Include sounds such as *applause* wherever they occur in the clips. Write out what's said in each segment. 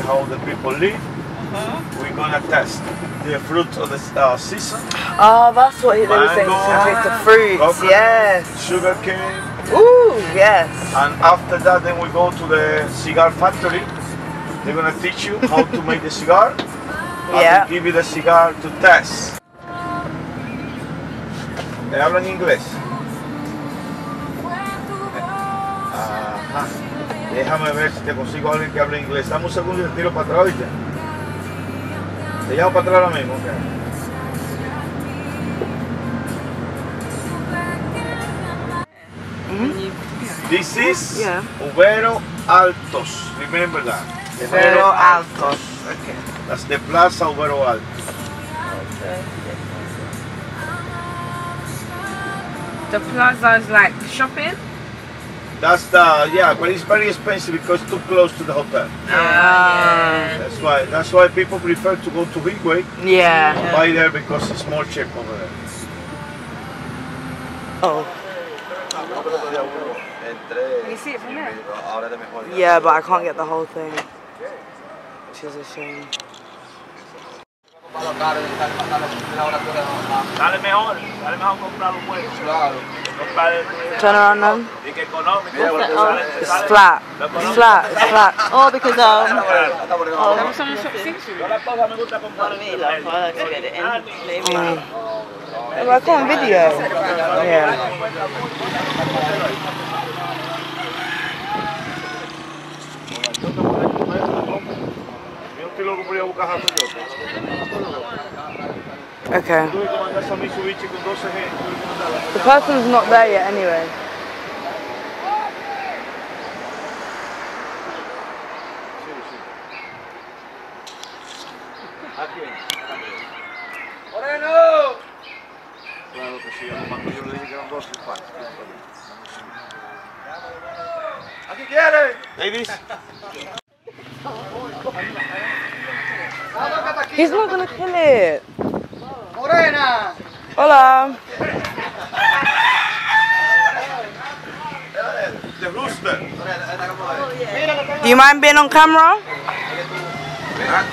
how the people live. We're gonna test the fruit of the uh, season, Oh, that's what he they were saying. Mango. The fruits. Coconut. Yes. sugar cane, Ooh, yes. and after that, then we go to the cigar factory. They're gonna teach you how to make the cigar. *laughs* Yeah. they give you the cigar to test. ¿Me hablan inglés? Ajá. Déjame ver si te consigo a alguien que hable inglés. Dame un segundo y te tiro para atrás, ¿viste? Te llamo para atrás ahora mismo. ok. This is Yeah. Ubero Altos. Remember that. Pero altos. Okay. That's the Plaza Ubero Altos. The plaza is like shopping. That's the yeah, but it's very expensive because it's too close to the hotel. Ah, That's why that's why people prefer to go to Higüey yeah. buy there because it's more cheap over there. Oh. Can you see it from there? Yeah, but I can't get the whole thing. Which is a shame. Sale mejor, sale mejor comprar los huevos. Comprar el Turn around then. y que económico. It's flat. It's flat. It's flat. Oh, because um, There someone shop six. Las cosas me gusta comprar me love, I like to get it in. Maybe. Mm. Well, I got on video. Yeah. Yo estoy loco por ir a buscar jato yo. Okay. Tuve que mandar a Mitsubishi con 12 gente. tuve que mandarla. The person's not there yet anyway. Claro He's not gonna kill it. Hola. The rooster. Do you mind being on camera?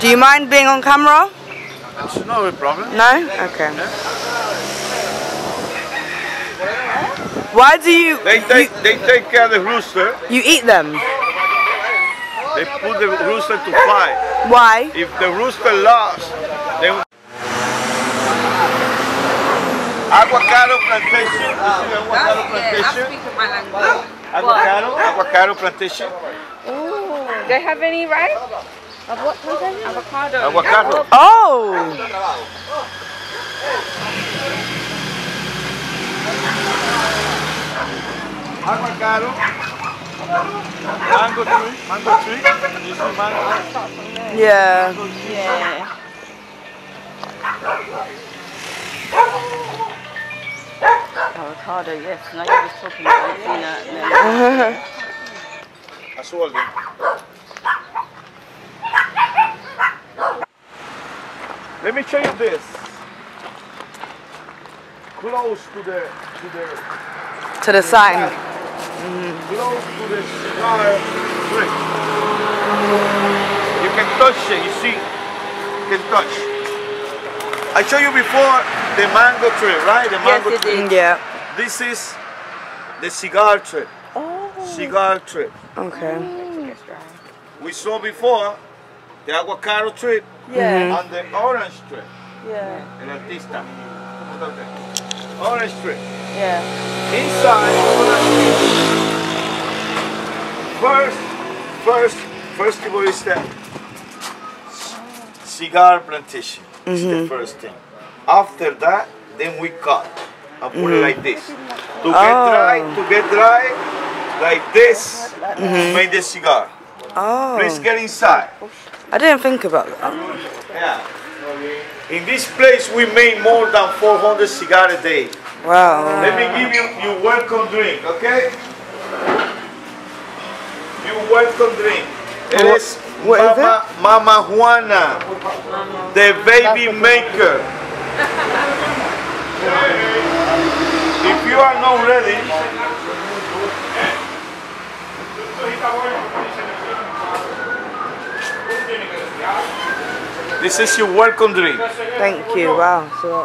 Do you mind being on camera? It's no a problem. No? Okay. Why do you They take, they take care of the rooster. you eat them? They put the rooster to fight. Why? If the rooster lost, then Aguacaro plantation. You see Aguacaro Yeah, I plantation. speak my language. Aguacaro, Aguacaro. They have any rice? Of what plantation? Avocado. Aguacaro. Oh. Aguacaro. Mango tree. Mango tree. You see mango? Yeah. Yeah. Avocado, yes. Now you're just talking about it, you know, and then *laughs* A su orden. Let me show you this. Close to the to the To the sign. Close to the cigar tree. You can touch it, you see. You can touch. I showed you before the mango tree, right? The mango you tree. Yeah. This is the cigar tree. Oh. Cigar tree. Okay. We saw before the aguacaro tree Yeah. and the orange tree. Yeah. El artista. Orange tree. Yeah. Inside, first, first, first of all is the cigar plantation. Is the mm-hmm. first thing. After that, then we cut and put it mm. like this. To get Oh. dry, to get dry, like this, mm-hmm. make the cigar. Oh. Please get inside. I didn't think about that. Yeah. In this place, we make more than 400 cigars a day. Wow. Let me give you your welcome drink, okay? Your welcome drink. It is what is Mama, Mama Juana, the baby maker. if you are not ready, This is your welcome drink. Thank you. Wow. So,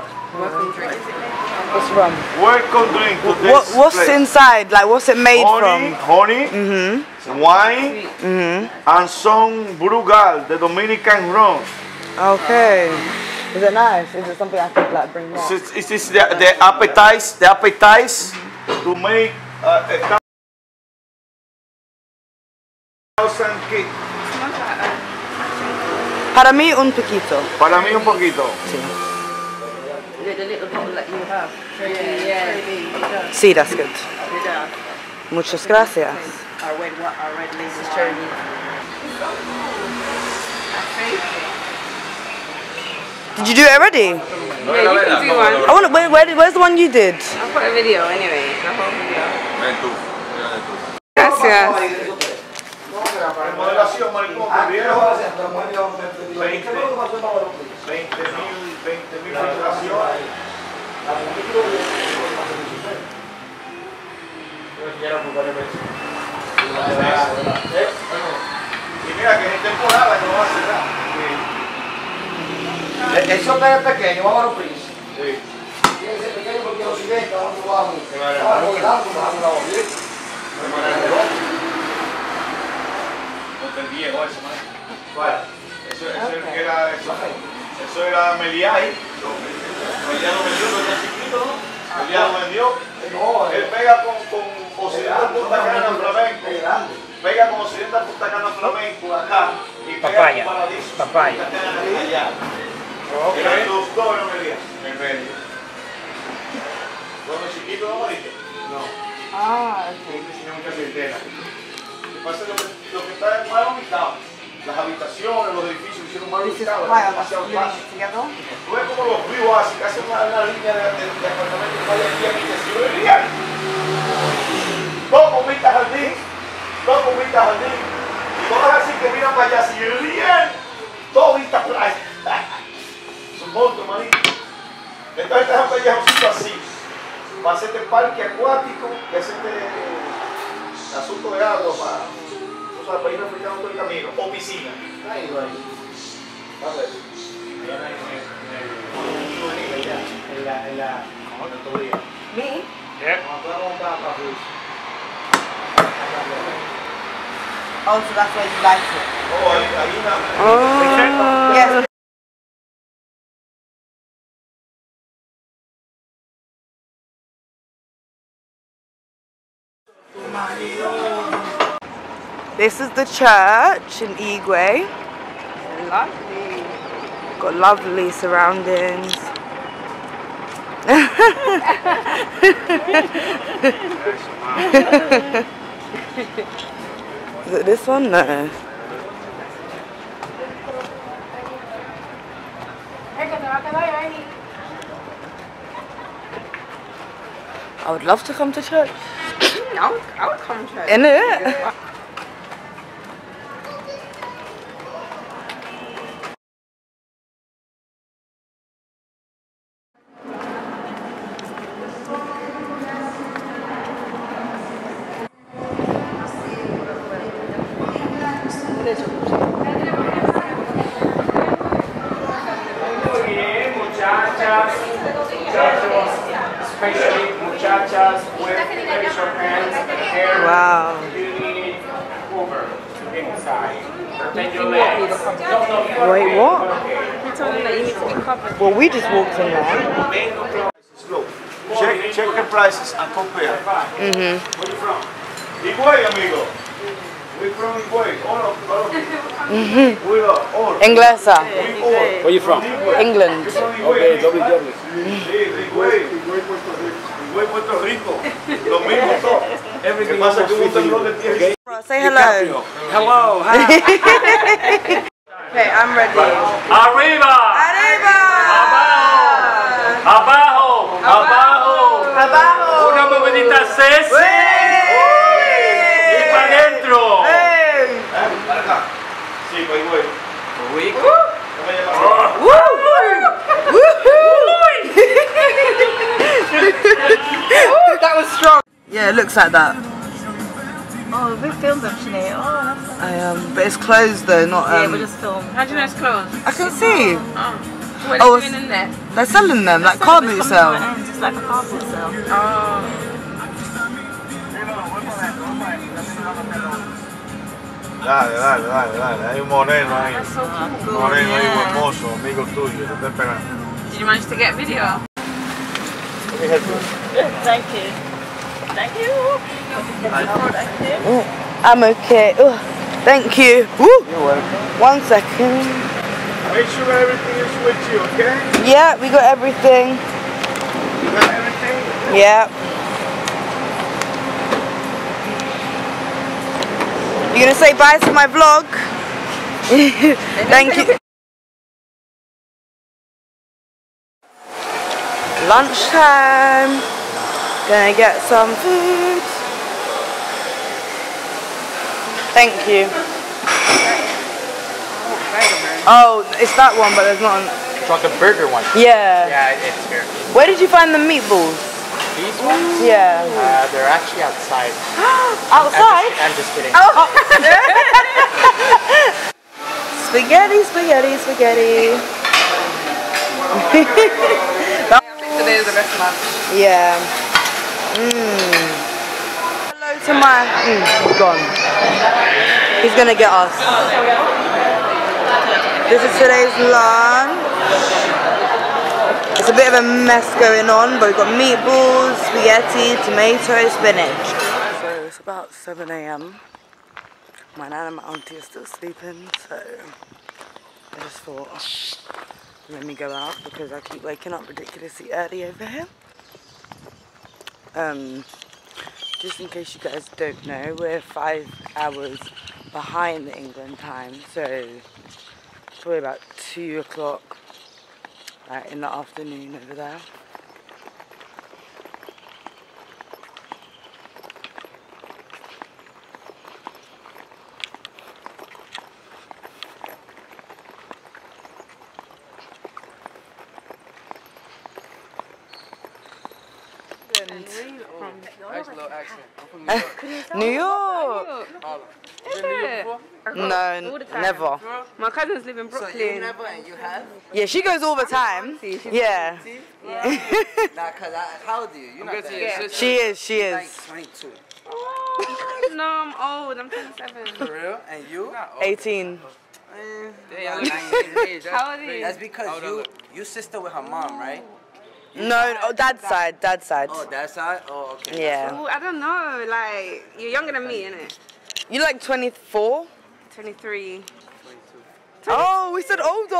what's rum? Welcome drink to What, what's place. inside? Like, what's it made honey, from? honey, Mm-hmm. Wine, Mm-hmm. and some Brugal, the Dominican rum. Okay. Is it nice? Is it something I could like bring back? This is, this is the, the appetize, the appetize to make uh, a thousand cake. Para mí un poquito. Para mí un poquito. Sí. The little bottle that you have. Yeah, yeah. Sí, that's good. Yeah. Muchas gracias. Our red, our red laces cherry. Did you do it already? Yeah, you can do one. I want. Where, where, where's the one you did? I'll put a video anyway, the whole video. Gracias. Remodelación, maricón, te vieron 20, 20 mil, 20 mil remodelaciones. Eso que es pequeño, vamos a los Prince. Sí. Tiene que ser pequeño porque los van a el. Ponte el viejo eso, man. Eso, eso era, eso, eso era Meliay. Meliay lo vendió, no está chiquito, ¿no? Meliay lo vendió. Él pega con, con Occidental Punta Cana flamenco. Pega con Occidental Punta Cana flamenco acá. Y pega Papaya. con Paradiso. Papaya. Allá. Eran los dos en Meliay. En medio. Bueno, chiquito, ¿no, Marito? No. Ah, Tiene mucha clientela. Lo que pasa es que lo que, está es mal ubicado. Las habitaciones, los edificios hicieron mal ubicados. was demasiado together. Tú ves como los ríos así, que hacen una, una línea de, de, de apartamentos que hay aquí, aquí, que se verían. Dos con vista al jardín, dos con vista al jardín. Y todas así que miran para allá, si ríen, todo vista a playa. Es un monstruo, manito. Entonces te pellejoncito así. Para hacerte parque acuático y hacerte asunto de agua para, o sea, para ir refrescando todo el camino. O piscina. Ahí, ahí. A ver. Me? Oh, so that's why you like it. Oh, ahí, ahí una. Oh. Yes. This is the church in Higüey. Lovely. Got lovely surroundings. Is it this one? No. I would love to come to church. I would, I would come to church. In it? Muchachas, muchachos, especially muchachas with facial hands and hair. Wow. You need over inside. Bend your legs. No, no, you are Wait, what? okay. He told me that you need to be covered. Well, we just walked in there. Slow. Check, check the prices and compare. Mm-hmm. Where you from? Higüey, amigo. We from. All of, all of you. We are all. Inglesa, We all. Where you from? England. You from Higüey? WW. Sí, Higüey. Higüey, Puerto Rico. Lo mismo todo. ¿Qué pasa que hubo un temblor de tierra? Say hello. Hello, hi. Okay, I'm ready. Arriba, Arriba! abajo, abajo. Abajo! Una movedita Ceci. Y para adentro. Hey! Para acá. Sí, para Higüey. Rico. ¿Cómo se llama? Woo! That was strong. Yeah, it looks like that. Oh, we filmed actually. Oh, that's I um, but it's closed though, not yeah, um. we just filmed. How do you know it's closed? I can see. What Oh, are you it's- doing in there? They're selling them like car boot It's sale. coming end, Just like a car boot sale. Oh. Dale, dale, dale, dale. Hay un moreno ahí. Cool. Moreno ahí, amigo tuyo, te está esperando. Did you manage to get video? Let me help you. Thank you. Thank you. Thank you. I'm okay. Thank you. Woo. You're welcome. One second. Make sure everything is with you, okay? Yeah, we got everything. You got everything? Yeah. You gonna say bye to my vlog? *laughs* Thank you. Lunchtime. Gonna get some food. Thank you. Oh, it's that one, but there's not. An, It's like a burger one. yeah. Yeah, it's here. Where did you find the meatballs? These ones? Yeah. Uh, they're actually outside. Outside. *gasps* I'm just, I'm just kidding. Oh. *laughs* spaghetti, spaghetti, spaghetti. Today is the best lunch. yeah. Mmm. Hello to my. Mm, he's gone. He's gonna get us. This is today's lunch. It's a bit of a mess going on, but we've got meatballs, spaghetti, tomato, spinach. So it's about 7 a.m. My nan and my auntie are still sleeping, so I just thought, let me go out because I keep waking up ridiculously early over here. Um, just in case you guys don't know, we're five hours behind the England time, so it's probably about two o'clock like, in the afternoon over there. *laughs* New York. Is it? No, never. My cousins live in Brooklyn. and you have? Yeah, she goes all the time. Yeah, Nah, cause I, how old are you? You're not that she is. She like is 22. no, I'm old. I'm 27. For real? And you? 18. Eh, *laughs* How old are you? That's because you you sister with her mom, right? No, oh, dad's side. Dad's side. Oh, that side? Oh, okay. Yeah. Ooh, I don't know. Like, you're younger than me, innit? You're like 24? 23. Oh, oh, we said *laughs* older.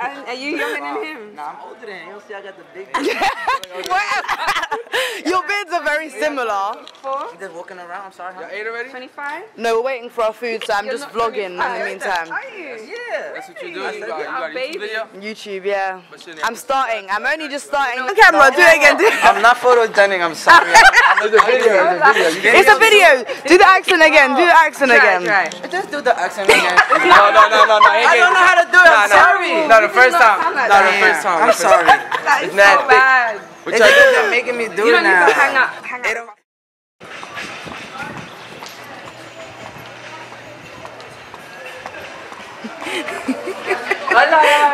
And are you younger than him? Nah, I'm older than him. You don't see I got the big *laughs* *laughs* Your beards are very similar. Four? I'm just walking around. I'm sorry. Huh? 25? No, we're waiting for our food, so I'm just not vlogging in the meantime. Are you? Yeah. That's what you do. You You got, you got are a YouTube baby. video? YouTube, yeah. I'm starting. I'm only just starting. On camera, do it again. I'm not photogenic. I'm sorry. It's a video. It's a video. It's a video. Do the accent again. Do the accent again. Try. just do the accent again. No, no, no, no, no. I don't know how to do it. I'm Nah, nah. sorry. No, the first time. sound No, the first time. I'm sorry. time. That is It's not so bad. Which They I think they're making me do You it don't need now. to hang up. Hang up. don't-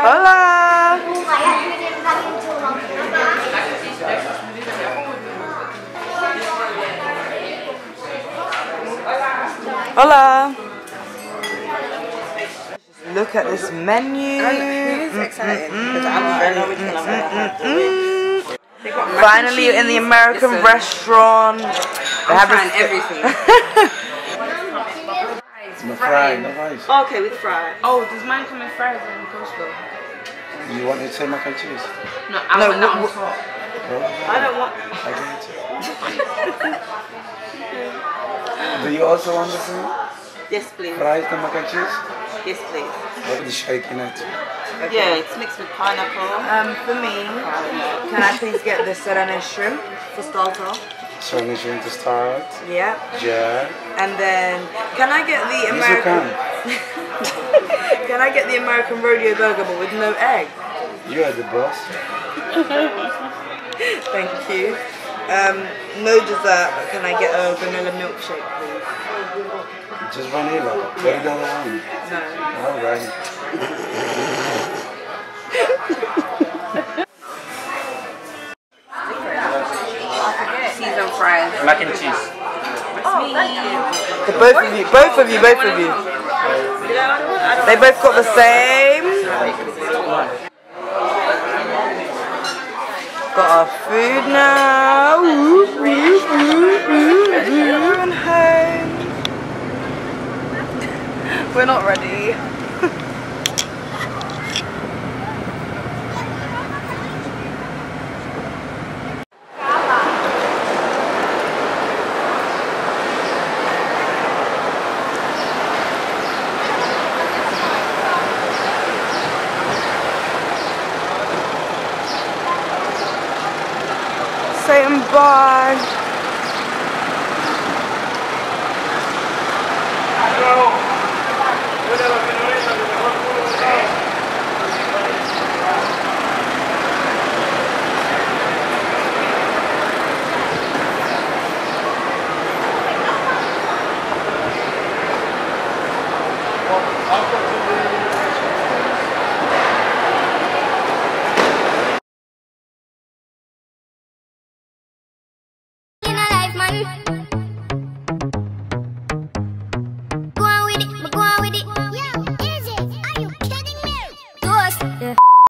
Hola. Hola. Look at this menu. Mm, mm, mm, Finally, you're in the American restaurant. They have Trying this- everything. No fry, no rice. Okay, with fries. Oh, does mine come with fries and coleslaw? You want to say mac and cheese? No, I No, want that on wh- top. I don't want. I get it. *laughs* Do you also want the same? Yes, please. Fries and mac and cheese? Yes, please. What is shaking it? Yeah, it's mixed with pineapple. Um, for me, can I please get the serrano shrimp for starter? So you need to start. Yeah. Yeah. And then, can I get the Yes, you American? can. *laughs* Can I get the American rodeo burger but with no egg? You are the boss. *laughs* Thank you. Um, no dessert. but Can I get a vanilla milkshake, please? Just vanilla. Put another one. No. All right. *laughs* Seasoned fries. Mac and cheese. Oh, the both of you, both of you, both of you. They both got the same. Got our food now. Woo, woo, woo, woo, woo, and home. We're not ready.